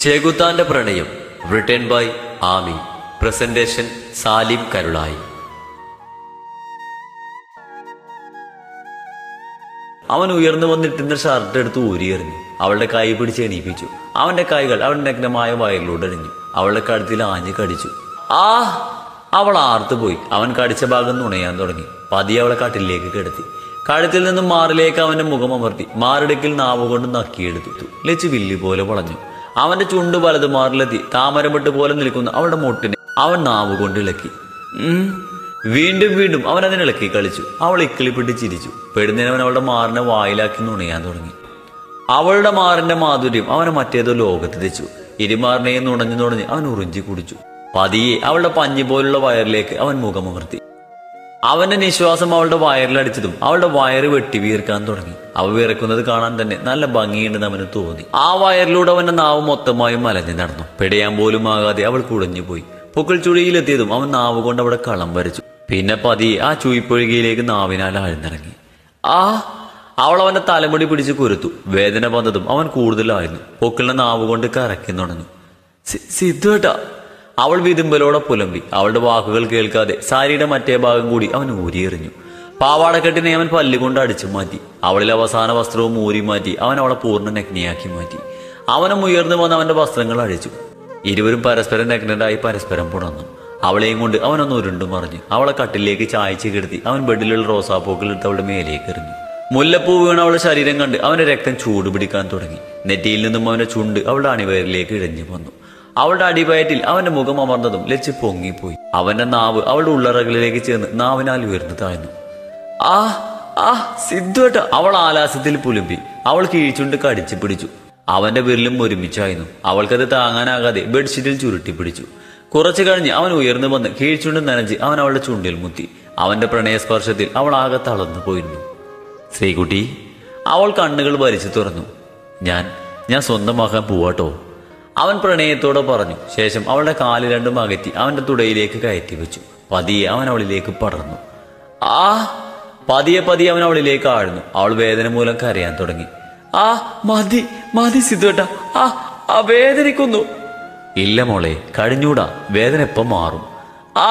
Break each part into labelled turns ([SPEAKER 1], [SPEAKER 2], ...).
[SPEAKER 1] ചേകുത്താന്റെ പ്രണയം return by Aami. Presentation Salim Karulai. അവൻ ഉയർന്നു വന്നിട്ടിരുന്ന ഷർട്ട് എടുത്ത് ഊരിയെറിഞ്ഞു അവളുടെ കൈ പിടിച്ച് എണീപ്പിച്ചു. അവന്റെ കൈകൾ അവന്റെ നഗ്നമായ വയലിലൂടെ എറിഞ്ഞു അവളുടെ കഴുത്തിൽ ആഞ്ഞു കടിച്ചു. ആ അവൾ ആർത്തുപോയി അവൻ കടിച്ച ഭാഗം നുണയാൻ തുടങ്ങി. പതിയെ അവളെ കട്ടിലേക്ക് കിടത്തി. കഴുത്തിൽ നിന്നും മാറിലേക്ക് അവന്റെ മുഖം അമർത്തി. മാറിടക്കിൽ നാവ് കൊണ്ട് നക്കിയെടുത്തു. ലച്ച് വില്ലി പോലെ വളഞ്ഞു. അവന്റെ ചുണ്ട് വലത് മാറിലെത്തി. താമരമിട്ട് പോലെ നിൽക്കുന്നു അവളുടെ മുട്ടിനെ. അവൻ നാവ് കൊണ്ട് ഇളക്കി. വീണ്ടും വീണ്ടും അവൻ അതിനിളക്കി കളിച്ചു. അവൾ ഇക്കിളിപ്പിട്ട് ചിരിച്ചു. പെടുന്നതിനവൻ അവളുടെ മാറിനെ വായിലാക്കി നുണയാൻ തുടങ്ങി. അവളുടെ മാറിന്റെ മാധുര്യം അവനെ മറ്റേതോ ലോകത്ത് തെച്ചു. ഇരുമാറിനെയും നുണഞ്ഞു നുണഞ്ഞ് അവൻ ഉറിഞ്ചി കുടിച്ചു. പതിയെ അവളുടെ പഞ്ഞി പോലുള്ള വയറിലേക്ക് അവൻ മുഖമുയർത്തി. അവന്റെ നിശ്വാസം അവളുടെ വയറിലടിച്ചതും അവളുടെ വയറ് വെട്ടി വീർക്കാൻ തുടങ്ങി. അവ വിറക്കുന്നത് കാണാൻ തന്നെ നല്ല ഭംഗിയുണ്ടെന്ന് അവന് തോന്നി. ആ വയറിലൂടെ അവന്റെ നാവ് മൊത്തമായും മലഞ്ഞു നടന്നു. പിടയാൻ പോലും ആകാതെ അവൾ കുടഞ്ഞു പോയി. പൊക്കിൾ ചുഴിയിലെത്തിയതും അവൻ നാവ് കൊണ്ട് അവിടെ കളം വരച്ചു. പിന്നെ പതിയെ ആ ചുയിപ്പൊഴുകിയിലേക്ക് നാവിനാൽ ആഴ്ന്നിറങ്ങി. ആ അവൾ അവന്റെ തലമുടി പിടിച്ച് കുരുത്തു. വേദന വന്നതും അവൻ കൂടുതലായിരുന്നു. പൊക്കളിനെ നാവ് കൊണ്ട് കറക്കി തുടങ്ങി. സിദ്ധുവേട്ടാ അവൾ വിതുമ്പലോടെ പുലമ്പി. അവളുടെ വാക്കുകൾ കേൾക്കാതെ സാരിയുടെ മറ്റേ ഭാഗം കൂടി അവൻ ഊരിയെറിഞ്ഞു. പാവാടക്കെട്ടിനെ അവൻ പല്ലുകൊണ്ട് അടിച്ചു മാറ്റി. അവളിൽ അവസാന വസ്ത്രവും ഊരി മാറ്റി അവൻ അവളെ പൂർണ നഗ്നിയാക്കി മാറ്റി. അവനും ഉയർന്നു വന്ന് അവന്റെ വസ്ത്രങ്ങൾ അഴിച്ചു. ഇരുവരും പരസ്പരം നഗ്നരായി പരസ്പരം പുണർന്നു. അവളെയും കൊണ്ട് അവനൊന്ന് ഉരുണ്ടു മറിഞ്ഞു. അവളെ കട്ടിലേക്ക് ചായച്ച് കിടത്തി അവൻ ബെഡിലുള്ള റോസാപ്പൂക്കൾ എടുത്ത് അവളുടെ മേലേക്ക് എറിഞ്ഞു. മുല്ലപ്പൂ വീണ അവളുടെ ശരീരം കണ്ട് അവന്റെ രക്തം ചൂടുപിടിക്കാൻ തുടങ്ങി. നെറ്റിയിൽ നിന്നും അവന്റെ ചുണ്ട് അവളുടെ അണിവയറിലേക്ക് ഇഴഞ്ഞു വന്നു. അവളുടെ അടിവയറ്റിൽ അവന്റെ മുഖം അമർന്നതും ലച്ച് പൊങ്ങിപ്പോയി. അവന്റെ നാവ് അവളുടെ ഉള്ളറകളിലേക്ക് ചേർന്ന് നാവിനാൽ ഉയർന്നു താഴ്ന്നു. ആ ആ സിദ്ധുവേട്ട അവൾ ആലാസത്തിൽ പുലുമ്പി. അവൾ കീഴ്ചുണ്ട് കടിച്ചു പിടിച്ചു. അവന്റെ വിരലും ഒരുമിച്ചായിരുന്നു. അവൾക്കത് താങ്ങാനാകാതെ ബെഡ്ഷീറ്റിൽ ചുരുട്ടി പിടിച്ചു. കുറച്ചു കഴിഞ്ഞ് അവൻ ഉയർന്നു വന്ന് കീഴ്ചുണ്ട് നനഞ്ഞ് അവൻ അവളുടെ ചുണ്ടിൽ മുത്തി. അവന്റെ പ്രണയസ്പർശത്തിൽ അവൾ ആകെ തളർന്നു പോയിരുന്നു. ശ്രീകുട്ടി അവൾ കണ്ണുകൾ വലിച്ചു തുറന്നു. ഞാൻ ഞാൻ സ്വന്തമാക്കാൻ പോവാട്ടോ. അവൻ പ്രണയത്തോടെ പറഞ്ഞു. ശേഷം അവളുടെ കാൽ രണ്ടും അകറ്റി അവന്റെ തുടയിലേക്ക് കയറ്റി വെച്ചു. പതിയെ അവൻ അവളിലേക്ക് പടർന്നു. ആ പതിയെ പതിയെ അവൻ അവളിലേക്ക് ആഴ്ന്നു. അവൾ വേദന മൂലം കരയാൻ തുടങ്ങി. ആ മതി മതി സിദ്ധുവേട്ട ആ ആ വേദനിക്കുന്നു. ഇല്ല മോളെ കഴിഞ്ഞൂടാ. വേദന എപ്പം മാറും? ആ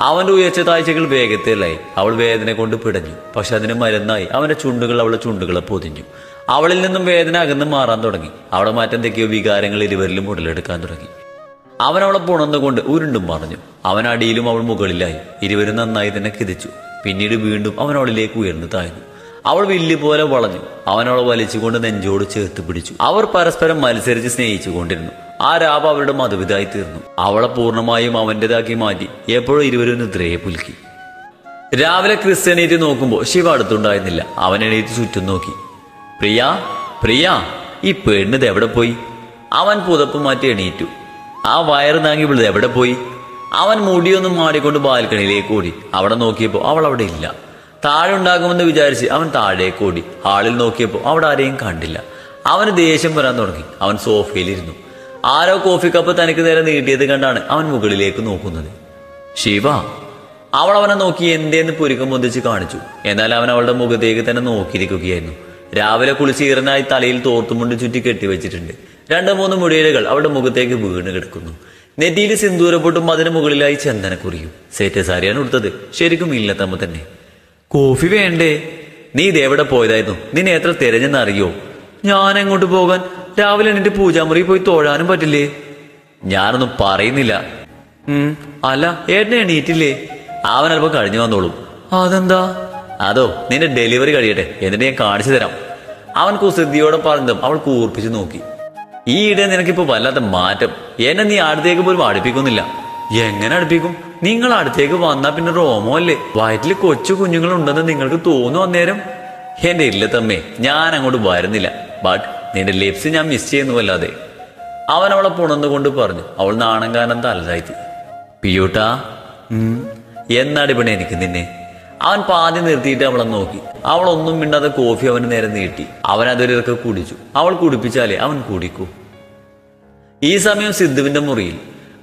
[SPEAKER 1] അവന്റെ ഉയർച്ച താഴ്ചകൾ വേഗത്തിലായി അവൾ വേദന കൊണ്ട് പിടഞ്ഞു. പക്ഷെ അതിന് മരുന്നായി. അവന്റെ ചുണ്ടുകൾ അവളുടെ ചുണ്ടുകളെ പൊതിഞ്ഞു. അവളിൽ നിന്നും വേദന അകന്ന് മാറാൻ തുടങ്ങി. അവളെ മാറ്റെന്തൊക്കെയോ വികാരങ്ങൾ ഇരുവരിലും ഉടലെടുക്കാൻ തുടങ്ങി. അവൻ അവളെ പുണർന്നുകൊണ്ട് ഉരുണ്ടും പറഞ്ഞു അവൻ അടിയിലും അവൾ മുകളിലായി. ഇരുവരും നന്നായി തന്നെ കിതച്ചു. പിന്നീട് വീണ്ടും അവൻ അവളിലേക്ക് ഉയർന്നു താഴ്ന്നു. അവൾ വില്ലു പോലെ വളഞ്ഞു. അവൻ അവളെ വലിച്ചുകൊണ്ട് നെഞ്ചോട് ചേർത്ത് പിടിച്ചു. അവർ പരസ്പരം മത്സരിച്ച് സ്നേഹിച്ചു കൊണ്ടിരുന്നു ആ രാവ് അവരുടെ മധുവിതായി തീർന്നു. അവളെ പൂർണമായും അവന്റെതാക്കി മാറ്റി എപ്പോഴും ഇരുവരും നിദ്രയെ പുലുക്കി. രാവിലെ ക്രിസ് നോക്കുമ്പോൾ ശിവ അടുത്തുണ്ടായിരുന്നില്ല. അവൻ എണീറ്റ് ചുറ്റും നോക്കി. പ്രിയ പ്രിയ ഈ പെണ്ണിത് എവിടെ പോയി? അവൻ പുതപ്പ് മാറ്റി എണീറ്റു. ആ വയറ് താങ്ങി വിളിത് എവിടെ പോയി? അവൻ മുടിയൊന്നും മാടിക്കൊണ്ട് ബാൽക്കണിയിലേക്ക് ഓടി. അവിടെ നോക്കിയപ്പോൾ അവൾ അവിടെ ഇല്ല. താഴെ ഉണ്ടാകുമെന്ന് വിചാരിച്ച് അവൻ താഴേക്ക് ഓടി. ഹാളിൽ നോക്കിയപ്പോൾ അവിടെ ആരെയും കണ്ടില്ല. അവന് ദേഷ്യം വരാൻ തുടങ്ങി. അവൻ സോഫയിലിരുന്നു. ആരോ കോഫി കപ്പ് തനിക്ക് നേരെ നീട്ടിയത് കണ്ടാണ് അവൻ മുകളിലേക്ക് നോക്കുന്നത്. ശിവ അവൾ അവനെ നോക്കി എന്തേന്ന് പുരുക്കം പൊന്തിച്ച് കാണിച്ചു. എന്നാൽ അവൻ അവളുടെ മുഖത്തേക്ക് തന്നെ നോക്കിയിരിക്കുകയായിരുന്നു. രാവിലെ കുളിച്ച് ഈറനായി തലയിൽ തോർത്തുമുണ്ട് ചുറ്റി കെട്ടിവെച്ചിട്ടുണ്ട് രണ്ട് മൂന്ന് മുടിയിലകൾ അവളുടെ മുഖത്തേക്ക് വീണ് കിടക്കുന്നു. നെറ്റിയിൽ സിന്ദൂരപ്പൊട്ടും അതിന് മുകളിലായി ചന്ദനക്കുറിയും സേറ്റ് സാരിയാണ് ഉടുത്തത്. ശരിക്കും ഇല്ലത്തമ്മ തന്നെ. കോഫി വേണ്ടേ? നീ ഇതെവിടെ പോയതായിരുന്നു. നിന്നെ എത്ര തിരഞ്ഞെന്നറിയോ ഞാൻ എങ്ങോട്ട് പോകാൻ? രാവിലെ എന്നിട്ട് പൂജാമുറി പോയി തോഴാനും പറ്റില്ലേ? ഞാനൊന്നും പറയുന്നില്ല. ഉം. അല്ല ഏട്ടനെ എണീറ്റില്ലേ? അവൻ അല്പം കഴിഞ്ഞു വന്നോളും. അതെന്താ? അതോ നിന്റെ ഡെലിവറി കഴിയട്ടെ? എന്നിട്ട് ഞാൻ കാണിച്ചു തരാം. അവൻ കുസൃതിയോടെ പറഞ്ഞതും അവൾ കൂർപ്പിച്ചു നോക്കി. ഈ ഇടെ നിനക്കിപ്പോ വല്ലാത്ത മാറ്റം. എന്നെ നീ അടുത്തേക്ക് പോലും അടുപ്പിക്കുന്നില്ല. എങ്ങനെ അടുപ്പിക്കും? നിങ്ങൾ അടുത്തേക്ക് വന്നാ പിന്നെ റോമോ അല്ലേ? വയറ്റിൽ കൊച്ചു കുഞ്ഞുങ്ങളുണ്ടെന്ന് നിങ്ങൾക്ക് തോന്നുന്നു അന്നേരം? എന്റെ ഇല്ല തമ്മേ ഞാൻ അങ്ങോട്ട് വരുന്നില്ല. ബട്ട് നിന്റെ ലിപ്സ് ഞാൻ മിസ് ചെയ്യുന്നുവല്ലാതെ അവൻ അവളെ പുണർന്നുകൊണ്ട് പറഞ്ഞു അവൾ നാണം കാരണം തലതായി പിയൂട്ടാ എന്നാടി പണി എനിക്ക് നിന്നെ? അവൻ പാതി നിർത്തിയിട്ട് അവളെ നോക്കി. അവൾ ഒന്നും മിണ്ടാതെ കോഫി അവന് നേരെ നീട്ടി. അവൻ അതൊരിറക്കെ കുടിച്ചു. അവൾ കുടിപ്പിച്ചാലേ അവൻ കുടിക്കൂ. ഈ സമയം സിദ്ധുവിന്റെ മുറിയിൽ.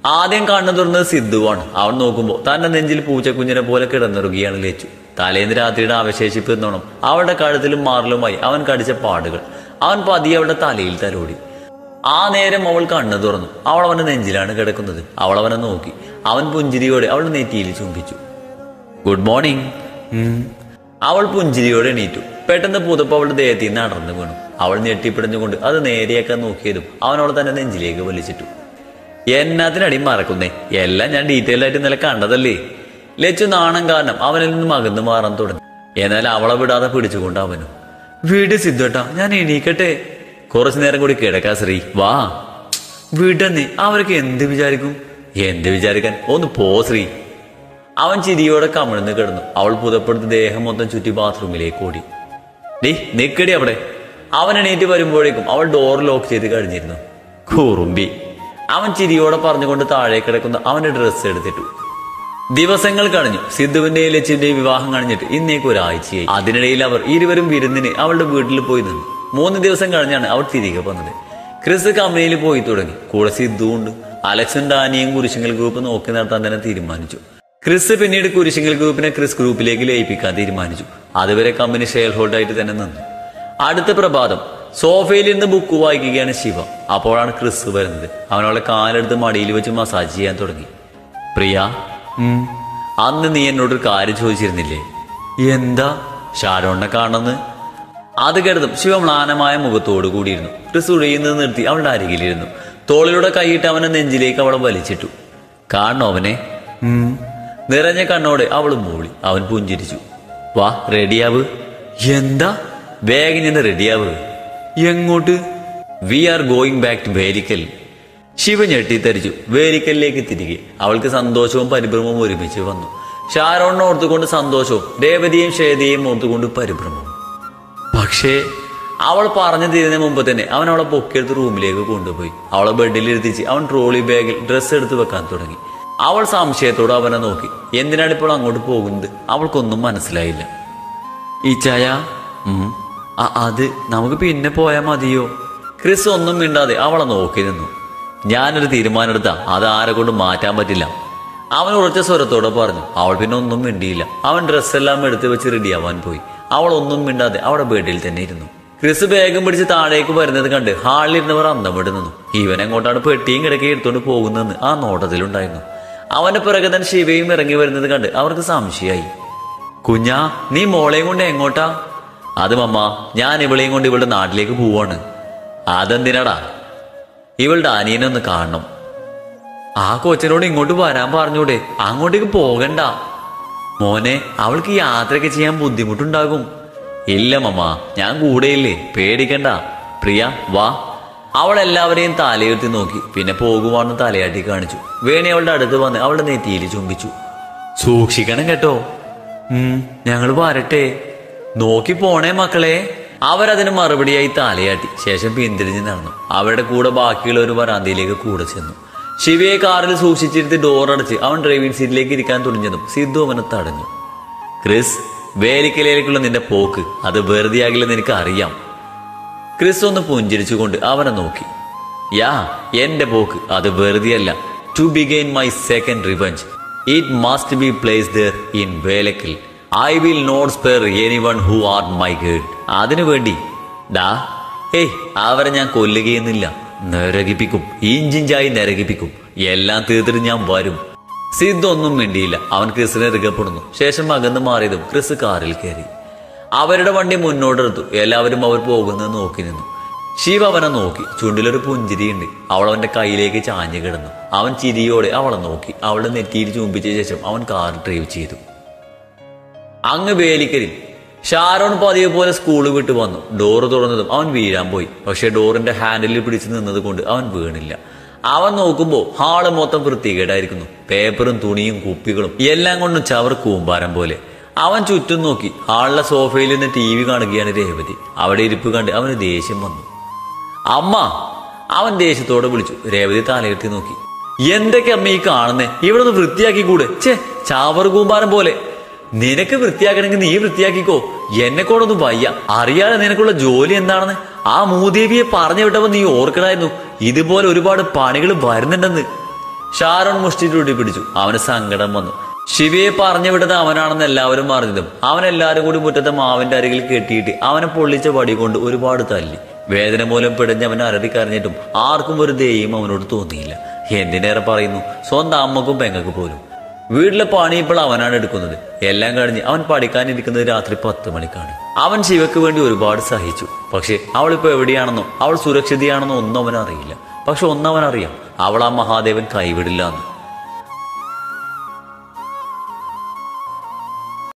[SPEAKER 1] ആദ്യം കണ്ണു തുറന്നത് സിദ്ധുവാണ്. അവൻ നോക്കുമ്പോൾ തന്റെ നെഞ്ചിൽ പൂച്ചക്കുഞ്ഞിനെ പോലെ കിടന്നിറുകയാണ് ലേച്ചു. തലേന്ന് രാത്രിയുടെ അവശേഷിപ്പ് എന്നോണം അവളുടെ കഴുത്തിലും മാറിലുമായി അവൻ കടിച്ച പാടുകൾ. അവൻ പതിയെ അവളുടെ തലയിൽ തലോടി. ആ നേരം അവൾ കണ്ണു തുറന്നു. അവൾ അവന്റെ നെഞ്ചിലാണ് കിടക്കുന്നത്. അവൾ അവനെ നോക്കി. അവൻ പുഞ്ചിരിയോടെ അവൾ നെറ്റിയിൽ ചുംബിച്ചു. ഗുഡ് മോർണിംഗ് അവൾ പുഞ്ചിരിയോടെ എണീറ്റു. പെട്ടെന്ന് പുതപ്പ് അവളുടെ ദേഹത്തിൽ നിന്ന് അടർന്നു വീണു. അവൾ ഞെട്ടിപ്പിടഞ്ഞുകൊണ്ട് അത് നേരെയൊക്കെ നോക്കിയതും അവനോട് തന്നെ നെഞ്ചിലേക്ക് വലിച്ചിട്ടു. എന്നാത്തിനടി മറക്കുന്നേ? എല്ലാം ഞാൻ ഡീറ്റെയിൽ ആയിട്ട് ഇന്നലെ കണ്ടതല്ലേ? ലച്ചു നാണം കാരണം അവനിൽ നിന്നും അകന്നു മാറാൻ തുടങ്ങി. എന്നാൽ അവളെ വിടാതെ പിടിച്ചുകൊണ്ട് അവനും വീട് സിദ്ധട്ടാ ഞാൻ എണീക്കട്ടെ. കുറച്ചു നേരം കൂടി കിടക്കാ ശ്രീ. വാ. വിടന്നേ അവർക്ക് എന്ത് വിചാരിക്കും? എന്ത് വിചാരിക്കാൻ? ഒന്ന് പോ ശ്രീ. അവൻ ചിരിയോടെ കമിഴ്ന്ന് കിടന്നു. അവൾ പുതപ്പെടുത്ത് ദേഹം മൊത്തം ചുറ്റി ബാത്റൂമിലേക്ക് ഓടി. ഡേ നിക്കടി അവിടെ. അവൻ എണീറ്റ് വരുമ്പോഴേക്കും അവൾ ഡോർ ലോക്ക് ചെയ്ത് കഴിഞ്ഞിരുന്നു. കുറുമ്പി. അവൻ ചിരിയോടെ പറഞ്ഞുകൊണ്ട് താഴെ കിടക്കുന്ന അവന്റെ ഡ്രസ്സ് എടുത്തിട്ടു. ദിവസങ്ങൾ കഴിഞ്ഞു. സിദ്ധുവിന്റെയും ലച്ചിന്റെയും വിവാഹം കഴിഞ്ഞിട്ട് ഇന്നേക്ക് ഒരാഴ്ചയായി. അതിനിടയിൽ അവർ ഇരുവരും വിരുന്നിന് അവളുടെ വീട്ടിൽ പോയി നിന്നു. മൂന്ന് ദിവസം കഴിഞ്ഞാണ് അവർ തിരികെ വന്നത്. ക്രിസ് കമ്പനിയിൽ പോയി തുടങ്ങി. കൂടെ സിദ്ധു ഉണ്ട്. അലക്സും ഡാനിയും കുരിശിങ്ങൽ ഗ്രൂപ്പ് നോക്കി നടത്താൻ തന്നെ തീരുമാനിച്ചു. ക്രിസ് പിന്നീട് കുരിശിങ്ങൽ ഗ്രൂപ്പിനെ ക്രിസ് ഗ്രൂപ്പിലേക്ക് ലയിപ്പിക്കാൻ തീരുമാനിച്ചു. അതുവരെ കമ്പനി ഷെയർ ഹോൾഡായിട്ട് തന്നെ നിന്നു. അടുത്ത പ്രഭാതം സോഫയിൽ നിന്ന് ബുക്ക് വായിക്കുകയാണ് ശിവ. അപ്പോഴാണ് ക്രിസ് വരുന്നത്. അവനവളെ കാലെടുത്ത് മടിയിൽ വെച്ച് മസാജ് ചെയ്യാൻ തുടങ്ങി. പ്രിയ അന്ന് നീ എന്നോടൊരു കാര്യം ചോദിച്ചിരുന്നില്ലേ? എന്താ? ഷാരോണിനെ കാണുന്നത് അത് കരുതും. ശിവമ്ലാനമായ മുഖത്തോട് കൂടിയിരുന്നു. ക്രിസ് ഉഴയുന്നത് നിർത്തി അവളുടെ അരികിലിരുന്നു. തോളിലൂടെ കൈയിട്ട് അവനെ നെഞ്ചിലേക്ക് അവളെ വലിച്ചിട്ടു. കാണണോ അവനെ. നിറഞ്ഞ കണ്ണോടെ അവൾ മൂളി. അവൻ പുഞ്ചിരിച്ചു. വാ റെഡിയാവ്. എന്താ? വേഗം നിന്ന് റെഡിയാവ്. എങ്ങോട്ട്? We are going back to Velikkal Shiva ഞെട്ടിത്തരിച്ചു വേലിക്കലിലേക്ക് തിരികെ. അവൾക്ക് സന്തോഷവും പരിഭ്രമവും ഒരുമിച്ച് വന്നു. ഷാരോണിനെ ഓർത്തുകൊണ്ട് സന്തോഷവും രേവതിയും ശ്വേതയും ഓർത്തുകൊണ്ട് പരിഭ്രമവും. പക്ഷേ അവൾ പറഞ്ഞു തീരുന്ന മുമ്പ് തന്നെ അവൻ അവളെ പൊക്കിയെടുത്ത് റൂമിലേക്ക് കൊണ്ടുപോയി. അവളെ ബെഡിൽ ഇരുത്തിച്ച് അവൻ ട്രോളി ബാഗിൽ ഡ്രസ്സ് എടുത്ത് വെക്കാൻ തുടങ്ങി. അവൾ സംശയത്തോടെ അവനെ നോക്കി. എന്തിനാണ് ഇപ്പോൾ അങ്ങോട്ട് പോകുന്നത്? അവൾക്കൊന്നും മനസ്സിലായില്ല. ഈ ചായ അത് നമുക്ക് പിന്നെ പോയാൽ മതിയോ? ക്രിസ് ഒന്നും മിണ്ടാതെ അവളെ നോക്കി നിന്നു. ഞാനൊരു തീരുമാനം അത് ആരെ കൊണ്ട് മാറ്റാൻ പറ്റില്ല. അവൻ ഉറച്ച സ്വരത്തോടെ പറഞ്ഞു അവൾ പിന്നെ ഒന്നും മിണ്ടിയില്ല. അവൻ ഡ്രസ്സെല്ലാം എടുത്ത് വെച്ച് റെഡിയാവാൻ പോയി. അവൾ ഒന്നും മിണ്ടാതെ അവിടെ ബെഡിൽ തന്നെ ഇരുന്നു. ക്രിസ് വേഗം പിടിച്ച് താഴേക്ക് വരുന്നത് കണ്ട് ഹാളിലിരുന്നവർ വിട്ട് നിന്നു. ഇവൻ എങ്ങോട്ടാണ് പെട്ടിയും കിടക്കി എടുത്തോണ്ട് പോകുന്നതെന്ന് ആ നോട്ടത്തിലുണ്ടായിരുന്നു. അവന്റെ പിറകെ തന്നെ ശിവയും ഇറങ്ങി വരുന്നത് കണ്ട് അവർക്ക് സംശയമായി. കുഞ്ഞാ നീ മോളെയും കൊണ്ട് എങ്ങോട്ടാ? അത് മമ്മ ഞാൻ ഇവളെയും കൊണ്ട് ഇവളുടെ നാട്ടിലേക്ക് പോവാണ്. അതെന്തിനാടാ? ഇവളുടെ അനിയനൊന്ന് കാണണം. ആ കൊച്ചനോട് ഇങ്ങോട്ട് വരാൻ പറഞ്ഞൂടെ. അങ്ങോട്ടേക്ക് പോകണ്ട. മോനെ അവൾക്ക് യാത്രയൊക്കെ ചെയ്യാൻ ബുദ്ധിമുട്ടുണ്ടാകും. ഇല്ല മമ്മ ഞാൻ കൂടെയില്ലേ? പേടിക്കണ്ട. പ്രിയ വാ. അവൾ എല്ലാവരെയും തലയുർത്തി നോക്കി. പിന്നെ പോകുവാണെന്ന് തലയാട്ടി കാണിച്ചു. വേണി അവളുടെ അടുത്ത് വന്ന് അവളുടെ നെറ്റിയിൽ ചുംബിച്ചു. സൂക്ഷിക്കണം കേട്ടോ. ഞങ്ങൾ വരട്ടെ. നോക്കി പോണേ മക്കളെ. അവരതിന് മറുപടിയായി തലയാട്ടി. ശേഷം പിന്തിരിഞ്ഞ് നടന്നു. അവരുടെ കൂടെ ബാക്കിയുള്ളവർ വരാന്തയിലേക്ക് കൂടെ ചെന്നു. ശിവയെ കാറിൽ സൂക്ഷിച്ചിരുത്തി ഡോർ അടച്ച് അവൻ ഡ്രൈവിംഗ് സീറ്റിലേക്ക് ഇരിക്കാൻ തുണിഞ്ഞതും സിദ്ധു അവനെ തടഞ്ഞു. ക്രിസ് വേലിക്കലയിലേക്കുള്ള നിന്റെ പോക്ക്. അത് വെറുതെയാകില്ലെന്ന് എനിക്ക് അറിയാം ക്രിസ് ഒന്ന് പുഞ്ചിരിച്ചുകൊണ്ട് അവനെ നോക്കി. യാ എന്റെ പോക്ക്. അത് വെറുതെയല്ല. To begin my second revenge it must be place there in Velakkal I will not spare any one who are my guard അതിനു വേണ്ടി ഡാ ഏയ് അവരെ ഞാൻ കൊല്ലുകയെന്നില്ല നരകിപ്പിക്കും. ഇഞ്ചിഞ്ചായി നരകിപ്പിക്കും. എല്ലാം തീർത്തിട്ട് ഞാൻ വരും. സിദ്ധൊന്നും മിണ്ടിയില്ല. അവൻ ക്രിസിനെ രേഖപ്പെടുന്നു ശേഷം അകന്ന് മാറിയതും ക്രിസ് കാറിൽ കയറി. അവരുടെ വണ്ടി മുന്നോട്ടെടുത്തു. എല്ലാവരും അവർ പോകുന്നത് നോക്കി നിന്നു. ശിവ അവനെ നോക്കി. ചുണ്ടിലൊരു പുഞ്ചിരിയുണ്ട്. അവൾ അവന്റെ കയ്യിലേക്ക് ചാഞ്ഞു കിടന്നു. അവൻ ചിരിയോടെ അവളെ നോക്കി. അവളുടെ നെറ്റിയിൽ ചുംബിച്ച ശേഷം അവൻ കാർ ഡ്രൈവ് ചെയ്തു. അങ്ങ് വേലിക്കരി. ഷാരോൺ പതിവ് പോലെ സ്കൂൾ വിട്ട് വന്നു. ഡോറ് തുറന്നതും അവൻ വീഴാൻ പോയി. പക്ഷെ ഡോറിന്റെ ഹാൻഡിൽ പിടിച്ചു നിന്നത് കൊണ്ട് അവൻ വീണില്ല. അവൻ നോക്കുമ്പോൾ ഹാൾ മൊത്തം വൃത്തികേടായിരിക്കുന്നു. പേപ്പറും തുണിയും കുപ്പികളും എല്ലാം കൊണ്ടും ചവർ കൂമ്പാരം പോലെ. അവൻ ചുറ്റും നോക്കി. ഹാളിലെ സോഫയിൽ നിന്ന് ടി വി കാണുകയാണ് രേവതി. അവിടെ ഇരിപ്പ് കണ്ട് അവന് ദേഷ്യം വന്നു. അമ്മ! അവൻ ദേഷ്യത്തോടെ വിളിച്ചു. രേവതി തലയിരുത്തി നോക്കി. എന്തൊക്കെ അമ്മ ഈ കാണുന്നേ? ഇവിടെ ഒന്ന് വൃത്തിയാക്കി കൂടെ ചേ ചാവർ കൂമ്പാരം പോലെ. നിനക്ക് വൃത്തിയാക്കണമെങ്കിൽ നീ വൃത്തിയാക്കിക്കോ. എന്നെ കൊണ്ടൊന്നും വയ്യ. അറിയാതെ നിനക്കുള്ള ജോലി എന്താണെന്ന് ആ മൂദേവിയെ പറഞ്ഞു വിട്ടപ്പോ നീ ഓർക്കണായിരുന്നു. ഇതുപോലെ ഒരുപാട് പണികൾ വരുന്നുണ്ടെന്ന്. ഷാരോൺ മുഷ്ടി പിടിച്ചു. അവന് സങ്കടം വന്നു. ശിവയെ പറഞ്ഞു വിട്ടത് അവനാണെന്ന് എല്ലാവരും അറിഞ്ഞതും. അവൻ എല്ലാവരും കൂടി മുറ്റത്തെ മാവിന്റെ അരികിൽ കെട്ടിയിട്ട് അവനെ പൊള്ളിച്ച വടി കൊണ്ട് ഒരുപാട് തല്ലി. വേദന മൂലം പിടഞ്ഞ് അവൻ അലറിക്കരഞ്ഞിട്ടും ആർക്കും ഒരു ദയും അവനോട് തോന്നിയില്ല. എന്തിനേറെ പറയുന്നു? സ്വന്തം അമ്മക്കും പെങ്ങക്ക് പോലും. വീട്ടിലെ പണി ഇപ്പോൾ അവനാണ് എടുക്കുന്നത്. എല്ലാം കഴിഞ്ഞ് അവൻ പഠിക്കാനിരിക്കുന്നത് രാത്രി പത്ത് മണിക്കാണ്. അവൻ ശിവക്ക് വേണ്ടി ഒരുപാട് സഹിച്ചു. പക്ഷെ അവളിപ്പോ എവിടെയാണെന്നോ അവൾ സുരക്ഷിതയാണെന്നോ ഒന്നും അവൻ അറിയില്ല പക്ഷെ ഒന്നവൻ അറിയാം അവൾ ആ മഹാദേവൻ കൈവിടില്ല എന്ന്.